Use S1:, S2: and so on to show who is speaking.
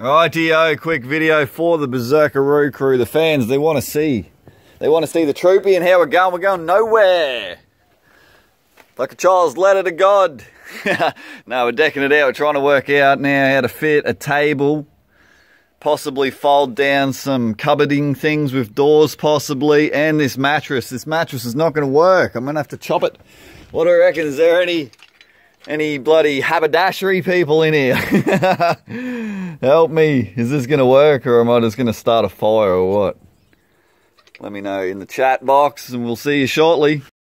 S1: Rightio, quick video for the Berserkaru crew. The fans, they want to see. They want to see the troopy and how we're going. We're going nowhere. Like a child's letter to God. no, we're decking it out. We're trying to work out now how to fit a table. Possibly fold down some cupboarding things with doors possibly. And this mattress. This mattress is not going to work. I'm going to have to chop it. What do you reckon? Is there any any bloody haberdashery people in here. Help me. Is this going to work or am I just going to start a fire or what? Let me know in the chat box and we'll see you shortly.